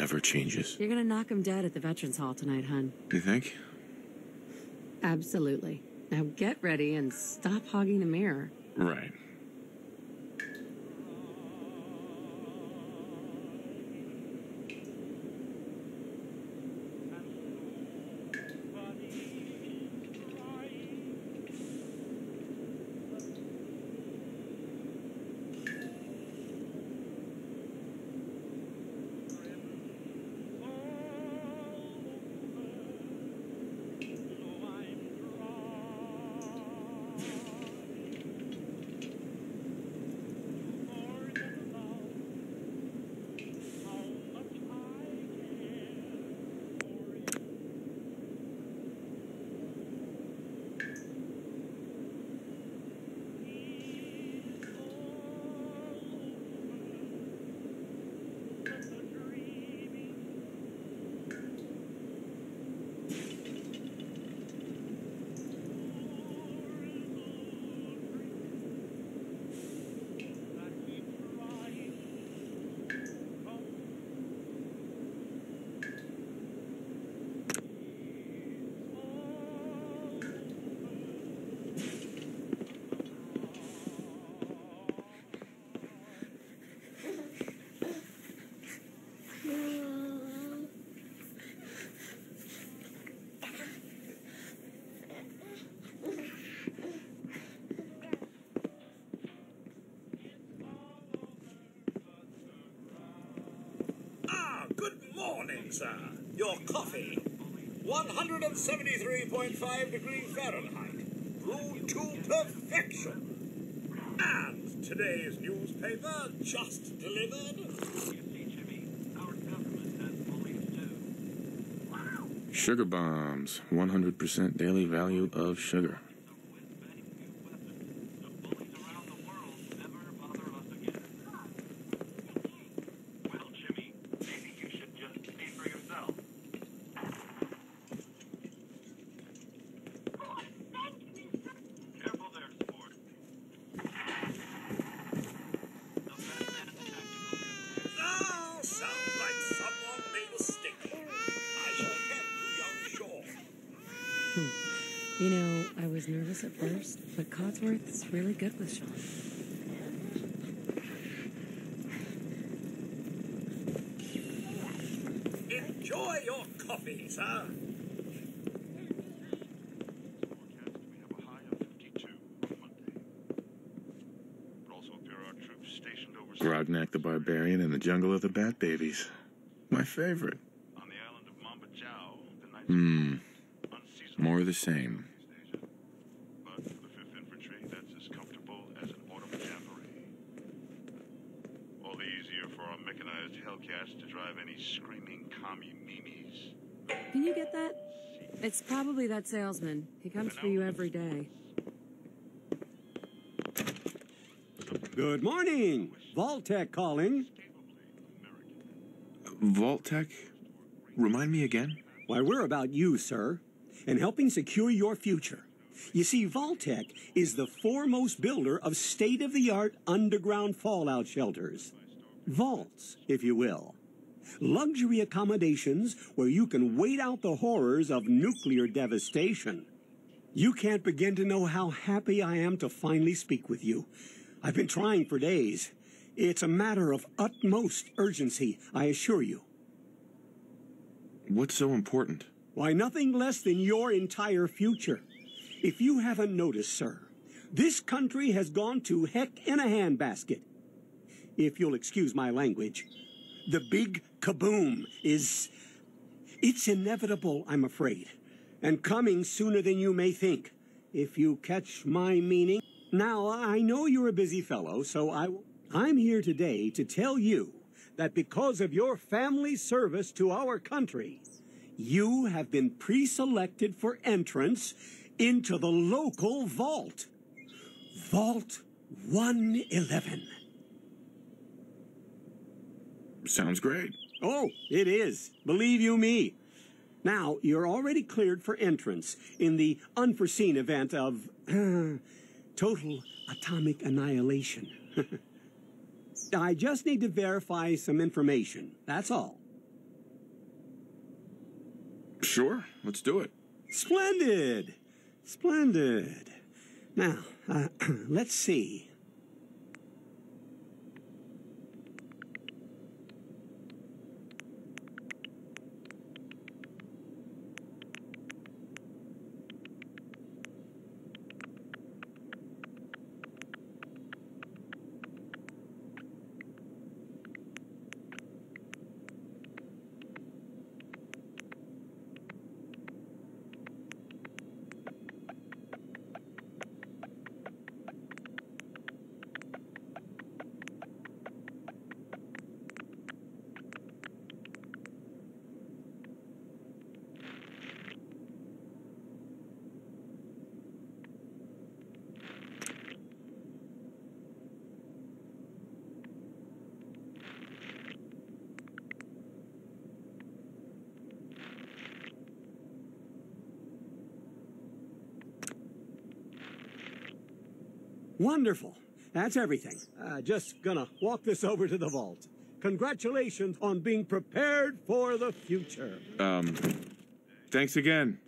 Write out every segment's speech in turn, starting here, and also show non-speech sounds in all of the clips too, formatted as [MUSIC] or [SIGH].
never changes. You're gonna knock him dead at the Veterans Hall tonight, hun. Do you think? Absolutely. Now get ready and stop hogging the mirror. Right. Ah, good morning, sir. Your coffee. 173.5 degrees Fahrenheit. Brewed to perfection. And today's newspaper just delivered. Sugar bombs. 100% daily value of sugar. Well, Jimmy, maybe you should just see for yourself. Careful there, sport. Ah, sounds like someone made a mistake. I shall head to young Shaun. You know, I was nervous at first, but Codsworth's really good with Shaun. Enjoy your coffee, sir. Forecast, we have a high of 52 on Monday. But also appear our troops stationed over Grognak the Barbarian in the Jungle of the Bat Babies. My favorite. on the island of Mamba Jao. The nights Hmm. More of the same. these days. But for the 5th Infantry, that's as comfortable as an autumn jamboree. All the easier for our mechanized Hellcats to drive any screaming commie memes. Can you get that? It's probably that salesman. He comes for you every day. Good morning. Vault-Tec calling. Vault-Tec? Remind me again? Why, we're about you, sir, and helping secure your future. You see, Vault-Tec is the foremost builder of state of the art underground fallout shelters. Vaults, if you will. Luxury accommodations where you can wait out the horrors of nuclear devastation. You can't begin to know how happy I am to finally speak with you. I've been trying for days. It's a matter of utmost urgency, I assure you. What's so important? Why, nothing less than your entire future. If you haven't noticed, sir, this country has gone to heck in a handbasket. If you'll excuse my language, the big kaboom is. It's inevitable, I'm afraid, and coming sooner than you may think, if you catch my meaning. Now, I know you're a busy fellow, so I. I'm here today to tell you that because of your family service to our country, you have been pre-selected for entrance into the local vault. Vault 111. Sounds great. Oh, it is. Believe you me. Now, you're already cleared for entrance in the unforeseen event of uh, [CLEARS THROAT] total atomic annihilation. [LAUGHS] I just need to verify some information. That's all. Sure, let's do it. Splendid. Splendid. Now, uh, [CLEARS THROAT] let's see. Wonderful. That's everything. Uh, just gonna walk this over to the vault. Congratulations on being prepared for the future. Um, thanks again.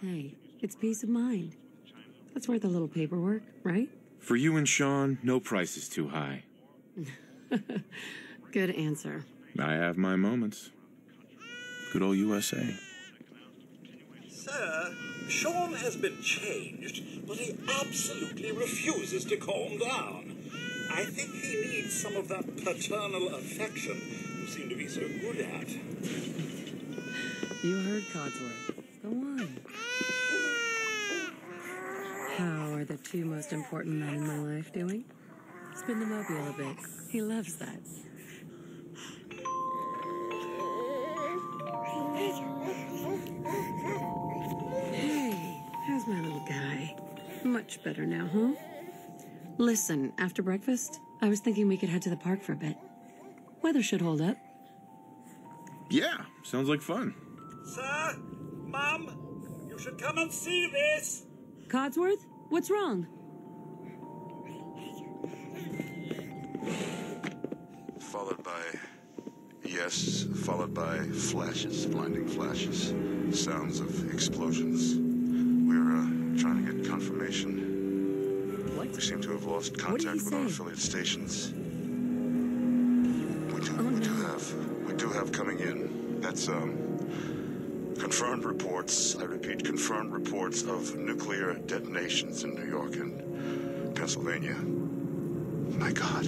Hey, it's peace of mind. That's worth a little paperwork, right? For you and Shaun, no price is too high. [LAUGHS] Good answer. I have my moments. Good old USA. Sir, Shaun has been changed, but he absolutely refuses to calm down. I think he needs some of that paternal affection you seem to be so good at. You heard Codsworth. Go on. How are the two most important men in my life doing? Spin the mobile a bit. He loves that. Much better now, huh? Listen, after breakfast, I was thinking we could head to the park for a bit. Weather should hold up. Yeah, sounds like fun. Sir, Mum, you should come and see this. Codsworth, what's wrong? Followed by yes, followed by flashes, blinding flashes, sounds of explosions. We're trying to get confirmation. We seem to have lost contact he with our affiliate stations. We do, Oh, we do have, we do have coming in. That's um, confirmed reports. I repeat, confirmed reports of nuclear detonations in New York and Pennsylvania. My God.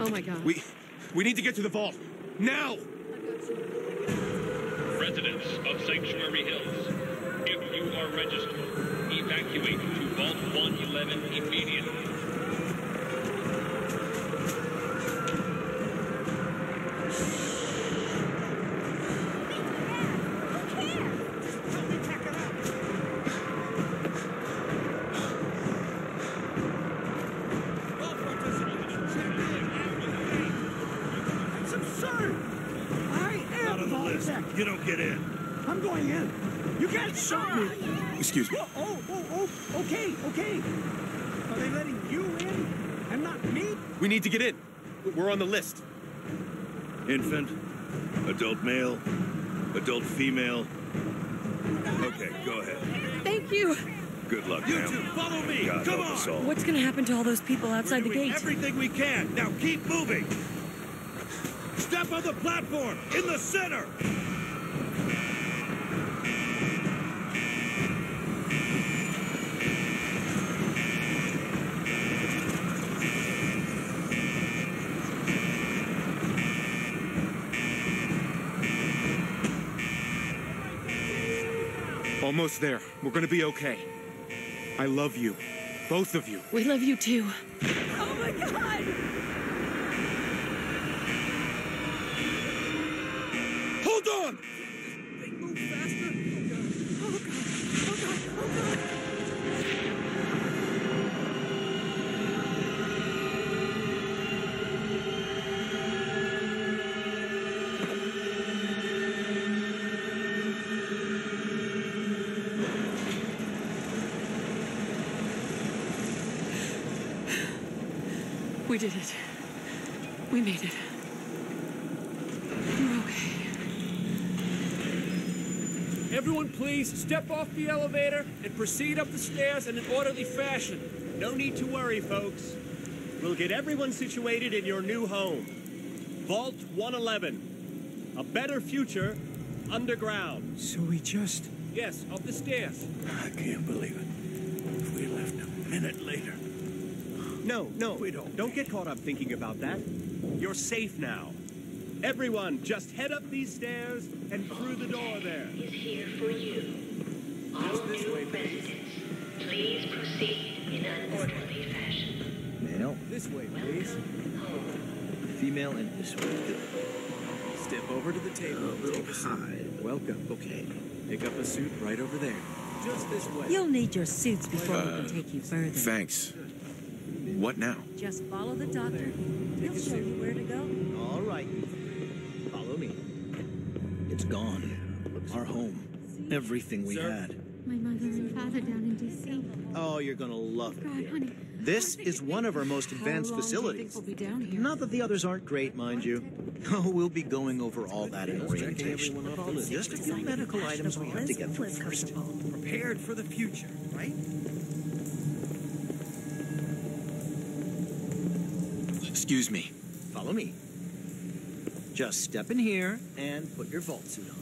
Oh my god. We we need to get to the vault. Now! Residents of Sanctuary Hills, if you are registered, evacuate to Vault 111 immediately. It's absurd! I am the Vault-Tec. You don't get in. I'm going in. You me. Excuse me. Oh, oh, oh, oh, okay, okay. Are they letting you in and not me? We need to get in. We're on the list. Infant, adult male, adult female. Okay, go ahead. Thank you. Good luck, You ma'am. two, follow me. God Come on. all. What's gonna happen to all those people outside the Doing gate? everything we can. Now keep moving. Step on the platform in the center. Almost there. We're gonna be okay. I love you. Both of you. We love you too. We did it. We made it. We're okay. Everyone, please step off the elevator and proceed up the stairs in an orderly fashion. No need to worry, folks. We'll get everyone situated in your new home. Vault 111. A better future underground. So we just... Yes, up the stairs. I can't believe it. If we left a minute later... No, no, we don't. Don't get caught up thinking about that. You're safe now. Everyone, just head up these stairs and through the door there. is here for you. All new residents, please proceed in an orderly fashion. Male, This way, please. female, and this way. Step over to the table. A little high. Welcome. Okay. Pick up a suit right over there. Just this way. You'll need your suits before we Uh, can take you further. Thanks. What now? Just follow the doctor. He'll show you where to go. All right. Follow me. It's gone. Our home. Everything we Sir? had. My mother and father down in D.C. Oh, you're gonna love it God, honey. This is one of our most advanced facilities. Do you think we'll be down here? Not that the others aren't great, mind you. [LAUGHS] Oh, we'll be going over all that in orientation. Just a few medical items we have to get through first. Prepared for the future, right? Excuse me. Follow me. Just step in here and put your vault suit on.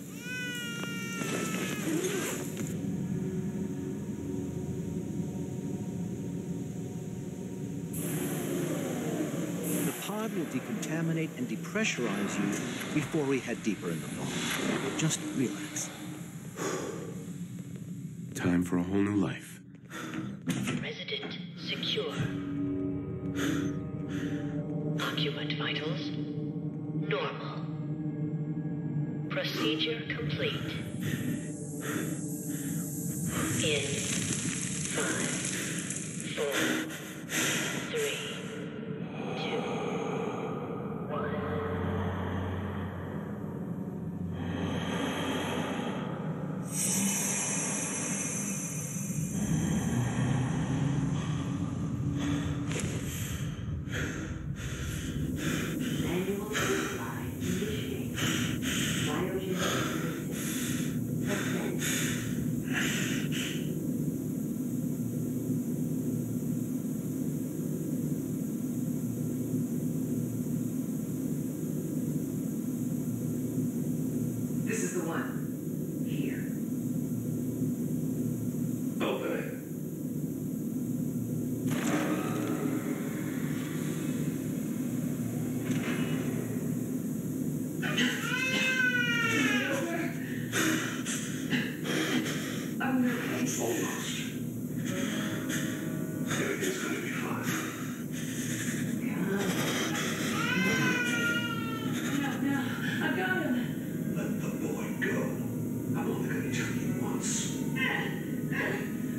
The pod will decontaminate and depressurize you before we head deeper in the vault. Just relax. Time for a whole new life. Almost. It is gonna be fine. No, no. I got him. Let the boy go. I'm only gonna tell you once.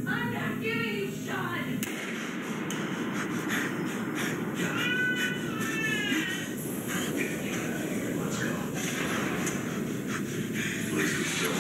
I'm not giving you shot! Let's go. Please be still.